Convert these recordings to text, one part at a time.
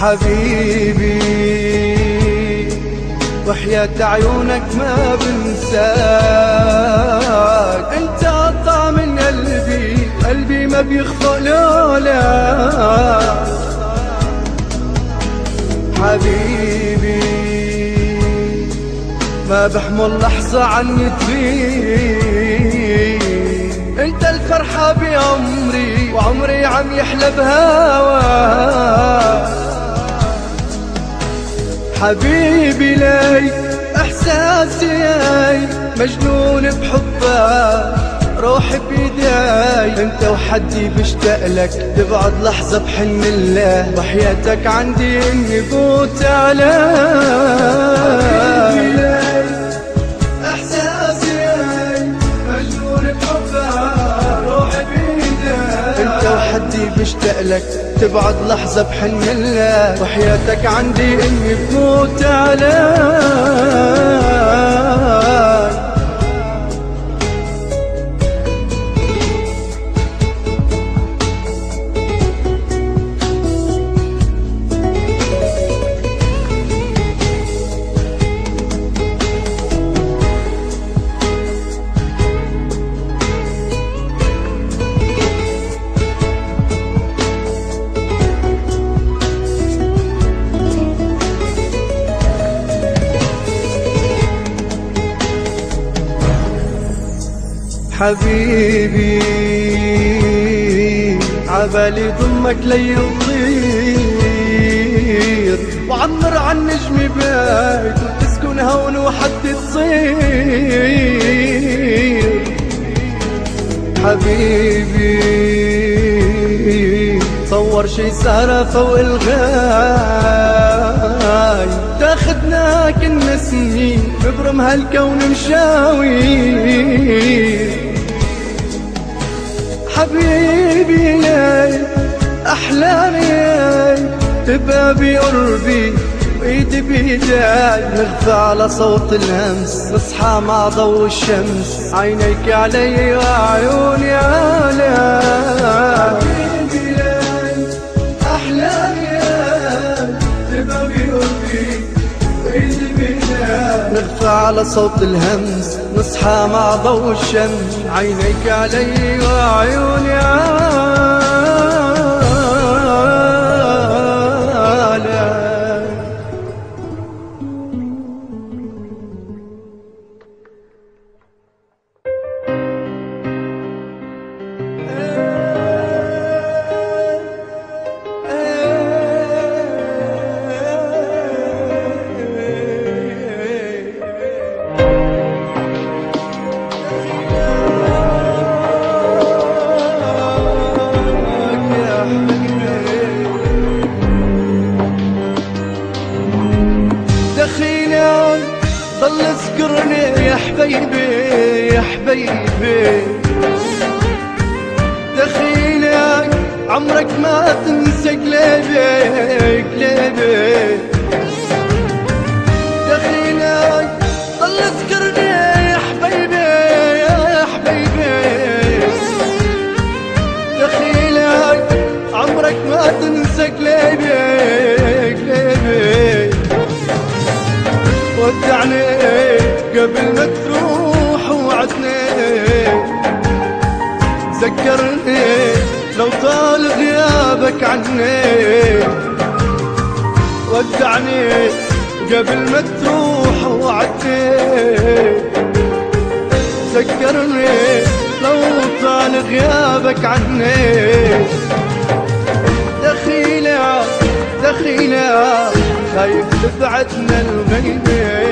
حبيبي وحياة عيونك ما بنساك. أنت قطع من قلبي قلبي ما بيخفق لولا. حبيبي ما بحمل لحظة عني تغيب. أنت الفرحة بعمري وعمري عم يحلى بهواك حبيبي لي إحساسي مجنون بحبك روحي بيداي أنت وحدي بشتاق لك تبعد لحظة بحن الله. وحياتك عندي إني فوت عليك. لك تبعد لحظة بحن الله وحياتك عندي إني فوت عليك حبيبي عبالي ضمك لي يطير. وعمر عن نجمي بيت وتسكن هون وحد تصير. حبيبي صور شي سهرة فوق الغاي تاخدنا كنا سنين ببرم هالكون مشاوي. حبيبي أحلامي تبقى بقربي وإيدي بإيداي نغفى على صوت الهمس نصحى مع ضوء الشمس. عينيك علي وعيوني عليك نغفى على صوت الهمس نصحى مع ضوء الشمس. عينيك علي وعيوني عليك يا حبيبي دخيلك عمرك ما تنسى قلبي قلبي دخيلك ضل اذكرني يا حبيبي يا حبيبي. دخيلك عمرك ما تنسى قلبي ذكرني لو طال غيابك عني. ودعني قبل ما تروح وعدني ذكرني لو طال غيابك عني. دخيلة دخيلة خايف تبعدنا الغيبة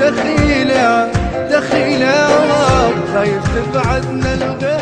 دخيلة دخيلة خايف تبعدنا الغيبة